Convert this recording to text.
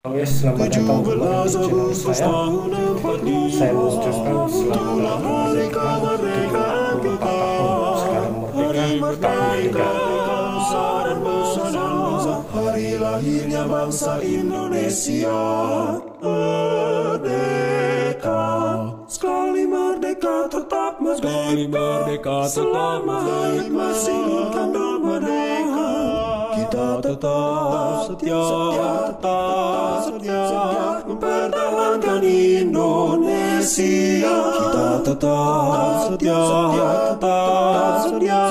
Halo guys, selamat datang kembali di channel saya. Saya mengucapkan selamat 24 tahun. Sekarang merdeka, tahun merdeka. Hari lahirnya bangsa Indonesia Merdeka Sekali merdeka tetap merdeka Sekali merdeka tetap Selama hayat masih merdeka tetap setia Tetap setia Mempertahankan Indonesia Kita tetap setia Tetap setia